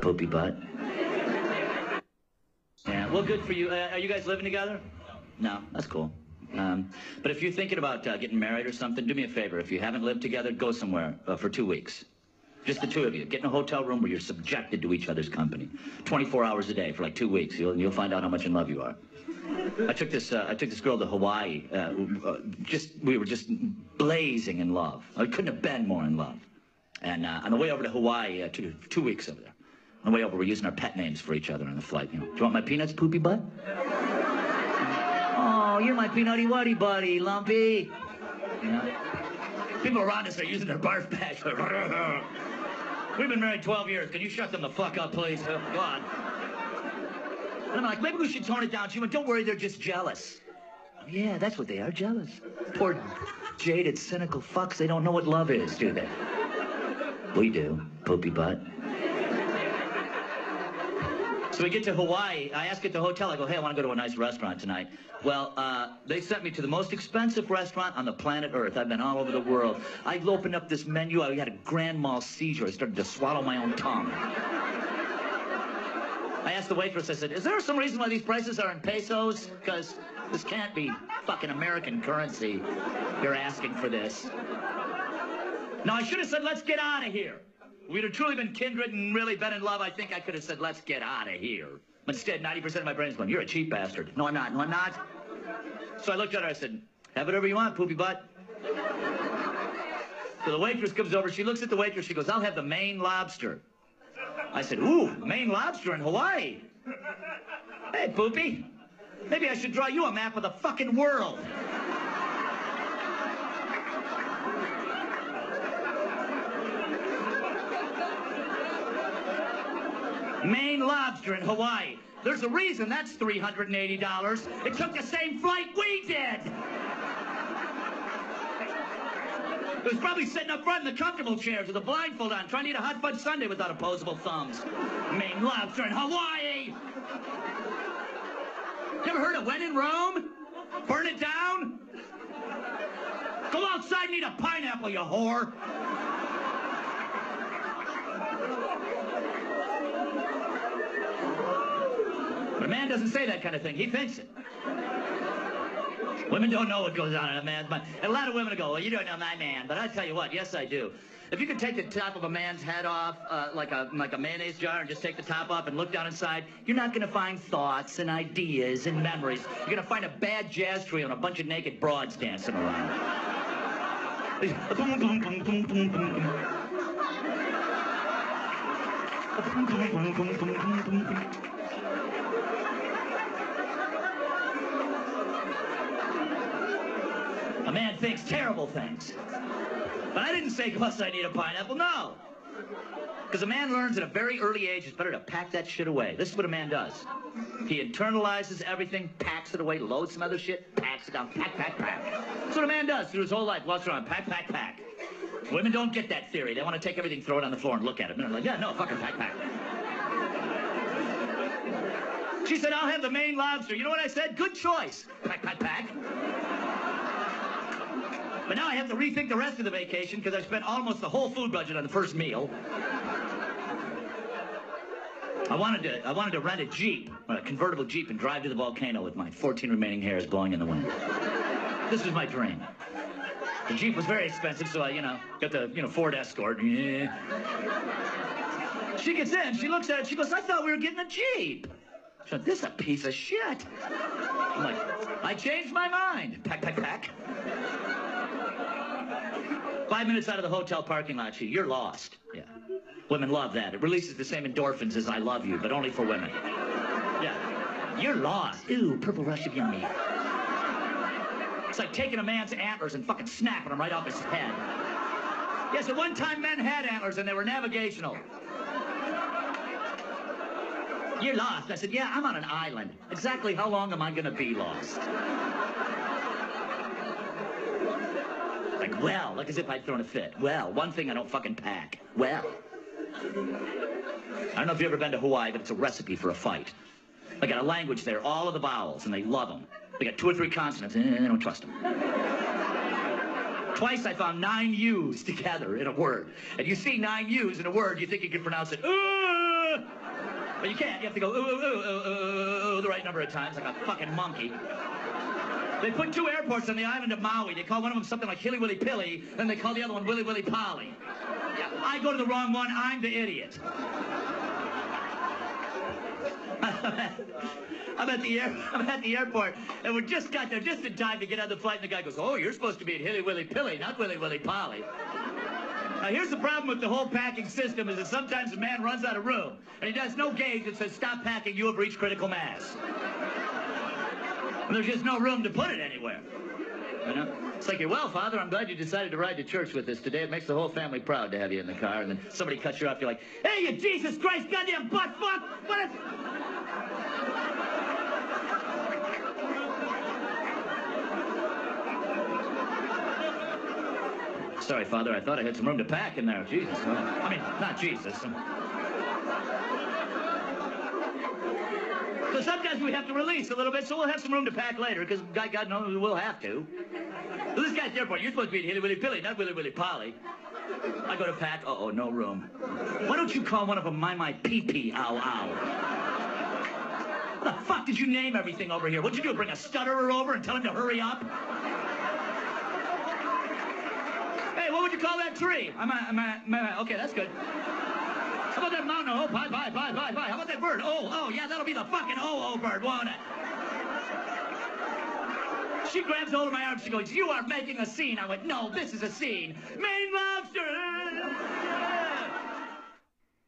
poopy butt. Yeah, well, good for you. Uh, are you guys living together? No, that's cool. Um, but if you're thinking about uh, getting married or something, do me a favor. If you haven't lived together, go somewhere uh, for two weeks. Just the two of you. Get in a hotel room where you're subjected to each other's company. 24 hours a day for like two weeks. You'll, you'll find out how much in love you are. I took this, uh, I took this girl to Hawaii. Uh, uh, just, we were just blazing in love. I couldn't have been more in love. And uh, on the way over to Hawaii, uh, two, two weeks over there. On the way over, we're using our pet names for each other on the flight. You know, do you want my peanuts, poopy butt? Oh, you're my peanutty wuddy buddy, lumpy. You know? People around us are using their barf bags. We've been married 12 years. Can you shut them the fuck up, please? Oh, God. And I'm like, maybe we should tone it down. She went, don't worry, they're just jealous. Yeah, that's what they are, jealous. Poor jaded, cynical fucks. They don't know what love is, do they? We do, poopy butt. So we get to Hawaii. I ask at the hotel, I go, hey, I want to go to a nice restaurant tonight. Well, uh, they sent me to the most expensive restaurant on the planet Earth. I've been all over the world. I opened up this menu. I had a grand mal seizure. I started to swallow my own tongue. I asked the waitress, I said, is there some reason why these prices are in pesos? Because this can't be fucking American currency. You're asking for this. Now, I should have said, let's get out of here we'd have truly been kindred and really been in love, I think I could have said, let's get out of here. But instead, 90% of my brain's going, you're a cheap bastard. No, I'm not. No, I'm not. So I looked at her, I said, have whatever you want, poopy butt. So the waitress comes over, she looks at the waitress, she goes, I'll have the Maine lobster. I said, ooh, Maine lobster in Hawaii. Hey, poopy, maybe I should draw you a map of the fucking world. Maine lobster in Hawaii. There's a reason that's $380. It took the same flight we did. It was probably sitting up front in the comfortable chairs with a blindfold on, trying to eat a hot fudge sundae without opposable thumbs. Maine lobster in Hawaii. You ever heard of when in Rome? Burn it down? Go outside and eat a pineapple, you whore. But a man doesn't say that kind of thing. He thinks it. Women don't know what goes on in a man's mind. And a lot of women go, well, you don't know my man. But I tell you what, yes, I do. If you could take the top of a man's head off uh, like a like a mayonnaise jar and just take the top off and look down inside, you're not going to find thoughts and ideas and memories. You're going to find a bad jazz trio and a bunch of naked broads dancing around. A man thinks terrible things. But I didn't say, plus I need a pineapple. No. Because a man learns at a very early age it's better to pack that shit away. This is what a man does. He internalizes everything, packs it away, loads some other shit, packs it down, pack, pack, pack. That's what a man does through his whole life. Walks around, pack, pack, pack. Women don't get that theory. They want to take everything, throw it on the floor, and look at it. And they're like, yeah, no, fucking pack, pack. She said, I'll have the Maine lobster. You know what I said? Good choice. Pack, pack, pack. But now I have to rethink the rest of the vacation because I spent almost the whole food budget on the first meal. I wanted to I wanted to rent a Jeep, a convertible Jeep, and drive to the volcano with my 14 remaining hairs blowing in the wind. This was my dream. The Jeep was very expensive, so I, you know, got the, you know, Ford Escort. Yeah. She gets in, she looks at it, she goes, I thought we were getting a Jeep. Went, this is a piece of shit. I'm like, I changed my mind. Pack, pack, pack. Five minutes out of the hotel parking lot, she, you're lost. Yeah. Women love that. It releases the same endorphins as I love you, but only for women. Yeah. You're lost. Ooh, purple rush of yummy. It's like taking a man's antlers and fucking snapping them right off his head. Yes, at one time men had antlers and they were navigational. You're lost. I said, yeah, I'm on an island. Exactly how long am I going to be lost? Well, like as if I'd thrown a fit. Well, one thing I don't fucking pack. Well. I don't know if you've ever been to Hawaii, but it's a recipe for a fight. They got a language there, all of the vowels, and they love them. They got two or three consonants, and they don't trust them. Twice I found nine U's together in a word. And you see nine U's in a word, you think you can pronounce it. Uh, But you can't. You have to go ooh, ooh, ooh, ooh, ooh, ooh, the right number of times, like a fucking monkey. They put two airports on the island of Maui. They call one of them something like Hilly Willy Pilly, then they call the other one Willy Willy Polly. I go to the wrong one, I'm the idiot. I'm at the air, I'm at the airport, and we just got there just in time to get on the flight, and the guy goes, "Oh, you're supposed to be at Hilly Willy Pilly, not Willy Willy Polly." Now, here's the problem with the whole packing system: is that sometimes a man runs out of room, and he does no gauge that says, "Stop packing, you have reached critical mass." And there's just no room to put it anywhere. You know? It's like, well, Father, I'm glad you decided to ride to church with us today. It makes the whole family proud to have you in the car. And then somebody cuts you off. You're like, hey, you Jesus Christ goddamn butt fuck! What is... Sorry, Father, I thought I had some room to pack in there. Jesus. I mean, not Jesus. So sometimes we have to release a little bit, so we'll have some room to pack later, because God, God knows we'll have to. So this guy's airport. You're supposed to be at Hilly Willy Pilly, not Willy Willy Polly. I go to pack. Uh oh, no room. Why don't you call one of them My My Pee Pee Ow Ow? the fuck did you name everything over here? What'd you do? Bring a stutterer over and tell him to hurry up? Hey, what would you call that tree? I'm a, I'm a, I'm a, okay, that's good. How about that mountain? Oh, bye, bye, bye, bye, bye. How about that bird? Oh, oh, yeah, that'll be the fucking oh, oh bird, won't it? She grabs hold of my arm. She goes, you are making a scene. I went, no, this is a scene. Maine lobster!